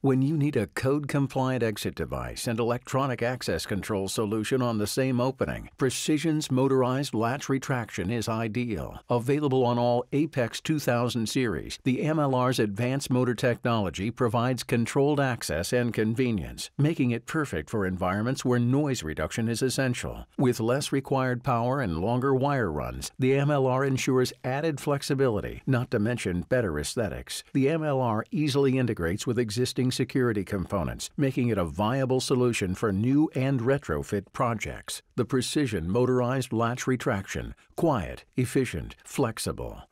When you need a code compliant exit device and electronic access control solution on the same opening, Precision's motorized latch retraction is ideal. Available on all Apex 2000 series, the MLR's advanced motor technology provides controlled access and convenience, making it perfect for environments where noise reduction is essential. With less required power and longer wire runs, the MLR ensures added flexibility, not to mention better aesthetics. The MLR easily integrates with security components, making it a viable solution for new and retrofit projects. The Precision motorized latch retraction, quiet, efficient, flexible.